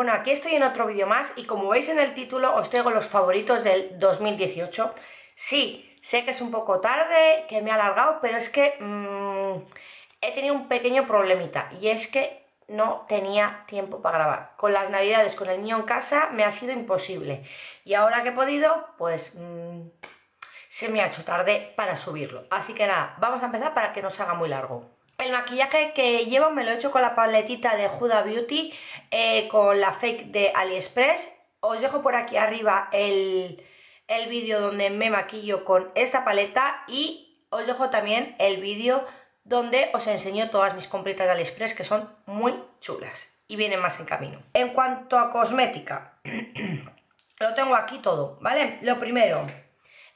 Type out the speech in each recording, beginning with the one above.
Bueno, aquí estoy en otro vídeo más y como veis en el título os traigo los favoritos del 2018. Sí, sé que es un poco tarde, que me ha alargado, pero es que mmm, he tenido un pequeño problemita y es que no tenía tiempo para grabar. Con las navidades, con el niño en casa, me ha sido imposible. Y ahora que he podido, pues mmm, se me ha hecho tarde para subirlo. Así que nada, vamos a empezar para que no se haga muy largo. El maquillaje que llevo me lo he hecho con la paletita de Huda Beauty, eh, con la fake de AliExpress. Os dejo por aquí arriba el, el vídeo donde me maquillo con esta paleta y os dejo también el vídeo donde os enseño todas mis compritas de AliExpress que son muy chulas y vienen más en camino. En cuanto a cosmética, lo tengo aquí todo, ¿vale? Lo primero,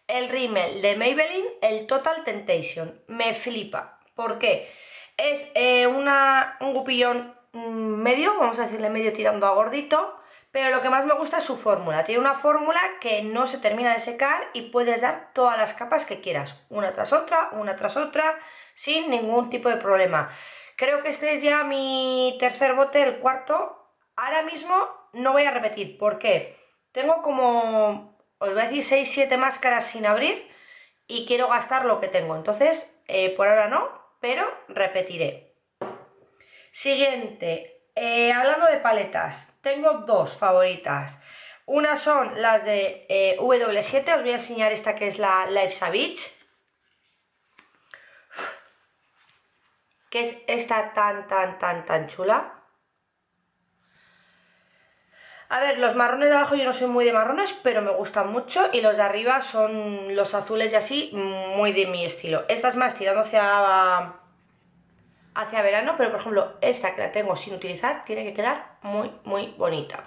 el rímel de Maybelline, el Total Temptation. Me flipa. ¿Por qué? Es eh, una, un gupillón mm, medio, vamos a decirle medio tirando a gordito, pero lo que más me gusta es su fórmula. Tiene una fórmula que no se termina de secar y puedes dar todas las capas que quieras, una tras otra, una tras otra, sin ningún tipo de problema. Creo que este es ya mi tercer bote, el cuarto. Ahora mismo no voy a repetir, ¿por qué? Tengo como, os voy a decir, 6-7 máscaras sin abrir y quiero gastar lo que tengo. Entonces, eh, por ahora no, pero repetiré. Siguiente, eh, hablando de paletas, tengo dos favoritas. Una son las de eh, W7, os voy a enseñar esta que es la Life Savage. Que es esta tan, tan, tan, tan chula. A ver, los marrones de abajo yo no soy muy de marrones, pero me gustan mucho. Y los de arriba son los azules y así, muy de mi estilo. Esta es más tirando hacia, hacia verano, pero por ejemplo, esta que la tengo sin utilizar, tiene que quedar muy, muy bonita.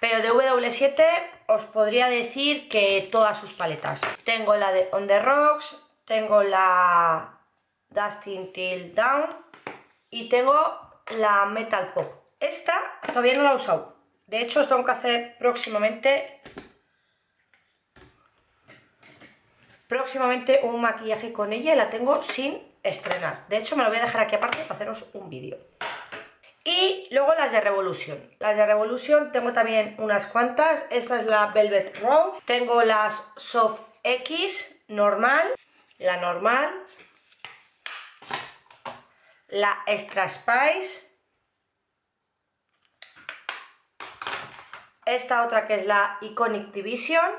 Pero de W7 os podría decir que todas sus paletas. Tengo la de On The Rocks, tengo la Dustin Till Down y tengo la Metal Pop. Esta todavía no la he usado, de hecho, os tengo que hacer próximamente próximamente un maquillaje con ella y la tengo sin estrenar. De hecho, me lo voy a dejar aquí aparte para haceros un vídeo. Y luego las de Revolution. Las de Revolution tengo también unas cuantas. Esta es la Velvet Rose. Tengo las Soft X normal, la normal, la Extra Spice, Esta otra que es la Iconic Division,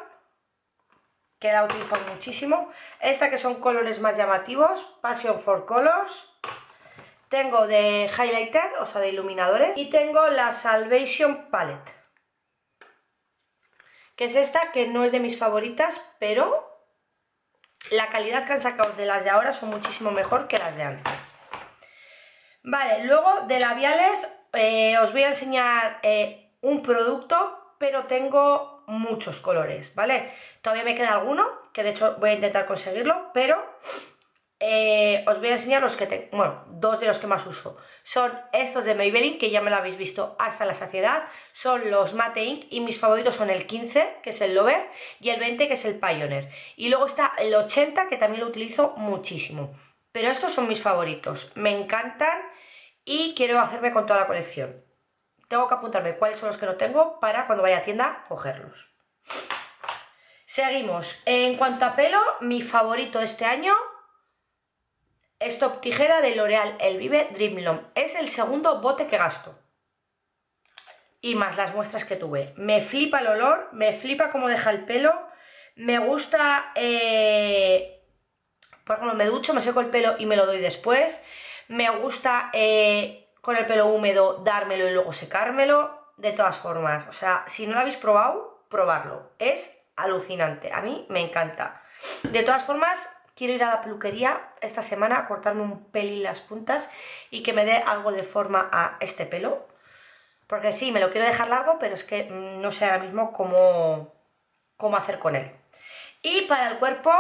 que la utilizo muchísimo. Esta que son colores más llamativos, Passion for Colors. Tengo de highlighter, o sea de iluminadores. Y tengo la Salvation Palette. Que es esta, que no es de mis favoritas, pero la calidad que han sacado de las de ahora son muchísimo mejor que las de antes. Vale, luego de labiales eh, os voy a enseñar eh, un producto pero tengo muchos colores, ¿vale? Todavía me queda alguno, que de hecho voy a intentar conseguirlo, pero eh, os voy a enseñar los que tengo, bueno, dos de los que más uso. Son estos de Maybelline, que ya me lo habéis visto hasta la saciedad, son los Mate Ink y mis favoritos son el 15, que es el Lover, y el 20, que es el Pioneer. Y luego está el 80, que también lo utilizo muchísimo. Pero estos son mis favoritos, me encantan y quiero hacerme con toda la colección tengo que apuntarme cuáles son los que no tengo para cuando vaya a tienda cogerlos. Seguimos. En cuanto a pelo, mi favorito este año es Top Tijera de L'Oreal El Vive Dream Long. Es el segundo bote que gasto. Y más las muestras que tuve. Me flipa el olor, me flipa cómo deja el pelo. Me gusta... Eh, por ejemplo, me ducho, me seco el pelo y me lo doy después. Me gusta... Eh, con el pelo húmedo dármelo y luego secármelo. De todas formas, o sea, si no lo habéis probado, probarlo. Es alucinante, a mí me encanta. De todas formas, quiero ir a la peluquería esta semana a cortarme un pelín las puntas y que me dé algo de forma a este pelo. Porque sí, me lo quiero dejar largo, pero es que mm, no sé ahora mismo cómo, cómo hacer con él. Y para el cuerpo,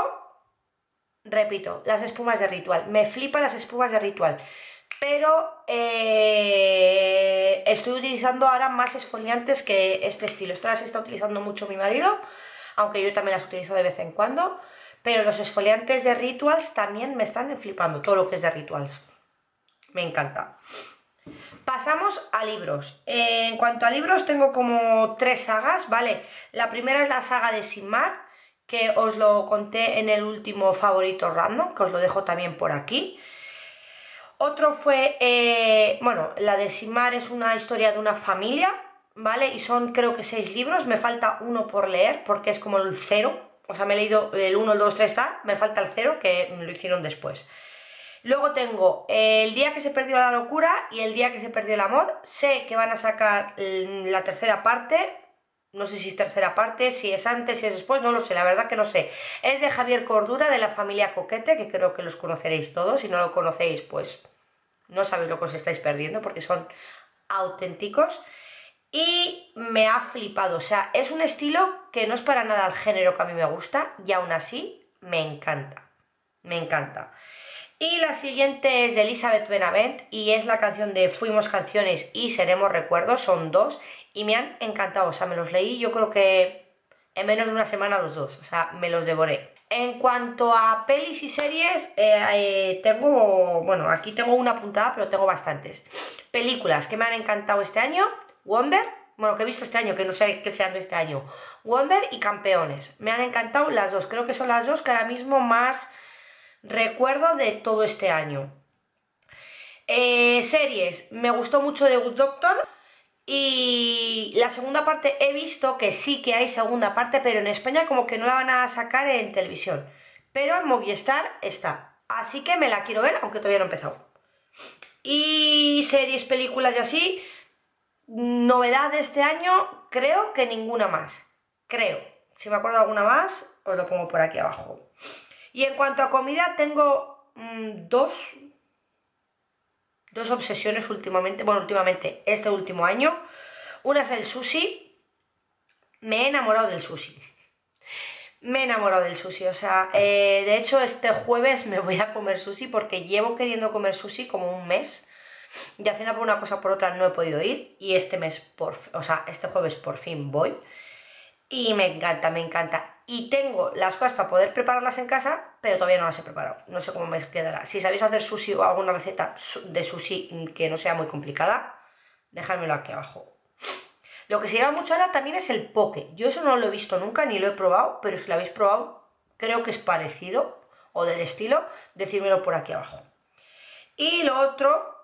repito, las espumas de ritual. Me flipan las espumas de ritual pero eh, estoy utilizando ahora más esfoliantes que este estilo. Estas las está utilizando mucho mi marido, aunque yo también las utilizo de vez en cuando, pero los esfoliantes de Rituals también me están flipando, todo lo que es de Rituals. Me encanta. Pasamos a libros. en cuanto a libros, tengo como tres sagas, ¿vale? La primera es la saga de Sinmar, que os lo conté en el último favorito random, que os lo dejo también por aquí. Otro fue, eh, bueno, la de Sinmar es una historia de una familia, ¿vale? Y son creo que seis libros, me falta uno por leer, porque es como el cero, o sea, me he leído el 1, el 2, 3, está, me falta el cero, que lo hicieron después. Luego tengo El día que se perdió la locura y El día que se perdió el amor. Sé que van a sacar la tercera parte. No sé si es tercera parte, si es antes, si es después, no lo sé, la verdad que no sé. Es de Javier Cordura, de la familia Coquete, que creo que los conoceréis todos. Si no lo conocéis, pues no sabéis lo que os estáis perdiendo, porque son auténticos. Y me ha flipado, o sea, es un estilo que no es para nada el género que a mí me gusta, y aún así me encanta, me encanta. Y la siguiente es de Elizabeth Benavent y es la canción de Fuimos Canciones y Seremos Recuerdos, son dos y me han encantado, o sea, me los leí yo creo que en menos de una semana los dos, o sea, me los devoré. En cuanto a pelis y series, eh, eh, tengo, bueno, aquí tengo una puntada, pero tengo bastantes. Películas que me han encantado este año, Wonder, bueno, que he visto este año, que no sé qué sean de este año, Wonder y Campeones. Me han encantado las dos, creo que son las dos que ahora mismo más recuerdo de todo este año. Eh, series, me gustó mucho The Good Doctor y la segunda parte he visto que sí que hay segunda parte, pero en España como que no la van a sacar en televisión. Pero en Movistar está, así que me la quiero ver, aunque todavía no he empezado. Y series, películas y así, novedad de este año, creo que ninguna más. Creo. Si me acuerdo alguna más, os lo pongo por aquí abajo. Y en cuanto a comida, tengo mm, dos, dos obsesiones últimamente, bueno, últimamente, este último año. Una es el sushi. Me he enamorado del sushi. Me he enamorado del sushi, o sea, eh, de hecho este jueves me voy a comer sushi porque llevo queriendo comer sushi como un mes y al final por una cosa por otra no he podido ir y este mes, por, o sea, este jueves por fin voy y me encanta, me encanta y tengo las cosas para poder prepararlas en casa, pero todavía no las he preparado. No sé cómo me quedará. Si sabéis hacer sushi o alguna receta de sushi que no sea muy complicada, dejádmelo aquí abajo. Lo que se lleva mucho ahora también es el poke. Yo eso no lo he visto nunca ni lo he probado, pero si lo habéis probado, creo que es parecido o del estilo, decírmelo por aquí abajo. Y lo otro,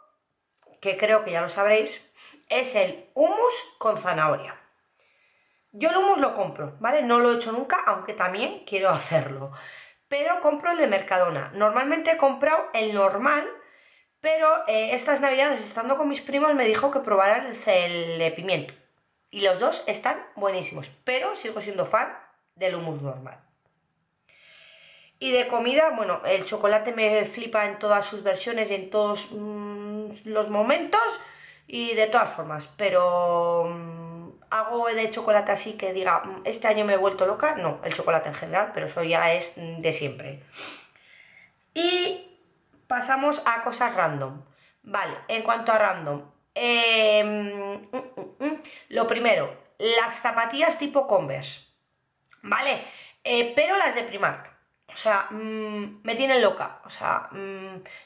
que creo que ya lo sabréis, es el hummus con zanahoria. Yo el hummus lo compro, ¿vale? No lo he hecho nunca, aunque también quiero hacerlo. Pero compro el de Mercadona. Normalmente he comprado el normal, pero eh, estas navidades, estando con mis primos, me dijo que probara el, de pimiento. Y los dos están buenísimos, pero sigo siendo fan del hummus normal. Y de comida, bueno, el chocolate me flipa en todas sus versiones y en todos mm, los momentos y de todas formas, pero... Mm, hago de chocolate así que diga, mm, este año me he vuelto loca, no, el chocolate en general, pero eso ya es de siempre. Y pasamos a cosas random. Vale, en cuanto a random, em, mm, mm, lo primero, las zapatillas tipo Converse, ¿vale? Eh, pero las de Primark. O sea, me tienen loca. O sea,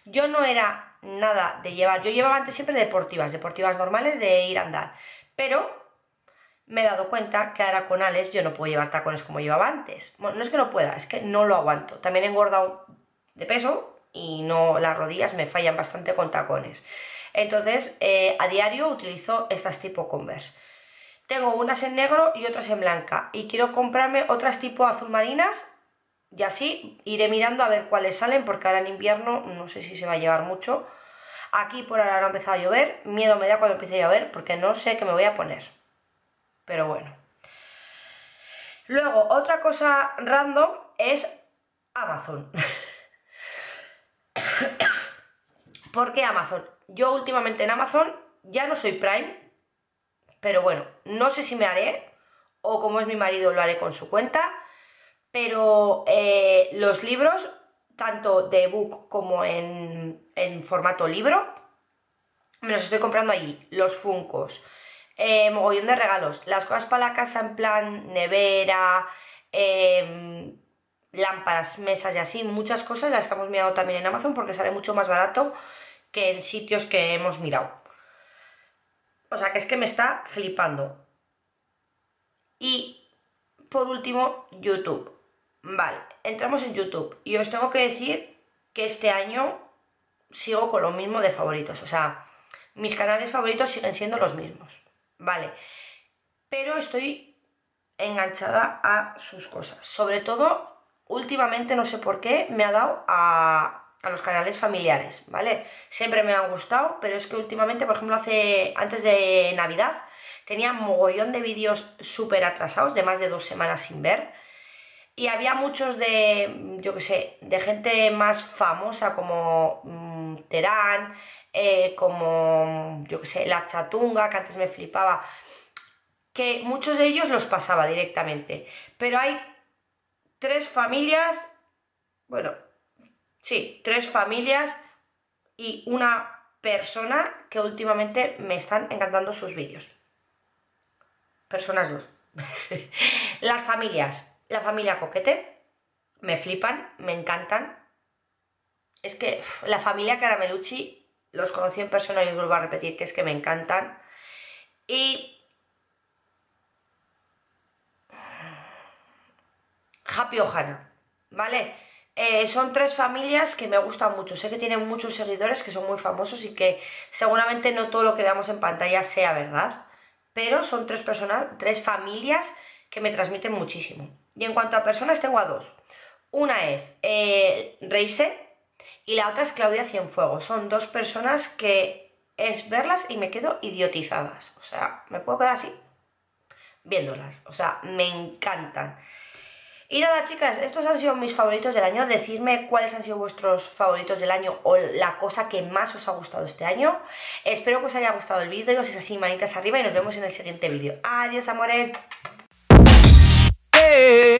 yo no era nada de llevar. Yo llevaba antes siempre deportivas, deportivas normales de ir a andar. Pero me he dado cuenta que ahora con Alex yo no puedo llevar tacones como llevaba antes. Bueno, no es que no pueda, es que no lo aguanto. También he engordado de peso y no las rodillas me fallan bastante con tacones. Entonces, eh, a diario utilizo estas tipo Converse. Tengo unas en negro y otras en blanca. Y quiero comprarme otras tipo azul marinas. Y así iré mirando a ver cuáles salen, porque ahora en invierno no sé si se va a llevar mucho. Aquí por ahora ha empezado a llover. Miedo me da cuando empiece a llover, porque no sé qué me voy a poner pero bueno. Luego, otra cosa random es Amazon. ¿Por qué Amazon? Yo últimamente en Amazon ya no soy Prime, pero bueno, no sé si me haré, o como es mi marido lo haré con su cuenta, pero eh, los libros, tanto de ebook como en, en formato libro, me los estoy comprando allí. Los Funcos, eh, mogollón de regalos. Las cosas para la casa en plan nevera, em, lámparas, mesas y así, muchas cosas las estamos mirando también en Amazon porque sale mucho más barato que en sitios que hemos mirado. O sea, que es que me está flipando. Y por último, YouTube. Vale, entramos en YouTube. Y os tengo que decir que este año sigo con lo mismo de favoritos. O sea, mis canales favoritos siguen siendo los mismos. Vale. Pero estoy enganchada a sus cosas. Sobre todo, últimamente, no sé por qué, me ha dado a, los canales familiares, ¿vale? Siempre me han gustado, pero es que últimamente, por ejemplo, hace antes de Navidad, tenía mogollón de vídeos súper atrasados, de más de dos semanas sin ver. Y había muchos de, yo qué sé, de gente más famosa como mm, Terán, eh, como, yo qué sé, La Chatunga, que antes me flipaba que muchos de ellos los pasaba directamente. Pero hay tres familias, bueno, sí, tres familias y una persona que últimamente me están encantando sus vídeos. Personas dos. Las familias, la familia Coquete, me flipan, me encantan. Es que la familia Caramelucci los conocí en persona y os vuelvo a repetir que es que me encantan. Y Happy Ohana, ¿vale? Eh, son tres familias que me gustan mucho. Sé que tienen muchos seguidores que son muy famosos y que seguramente no todo lo que veamos en pantalla sea verdad. Pero son tres personas, tres familias que me transmiten muchísimo. Y en cuanto a personas, tengo a dos. Una es eh, Reise y la otra es Claudia Cienfuegos. Son dos personas que es verlas y me quedo idiotizadas. O sea, me puedo quedar así viéndolas. O sea, me encantan. Y nada, chicas, estos han sido mis favoritos del año. Decidme cuáles han sido vuestros favoritos del año o la cosa que más os ha gustado este año. Espero que os haya gustado el vídeo. Si es así, manitas arriba y nos vemos en el siguiente vídeo. Adiós, amores. Eh,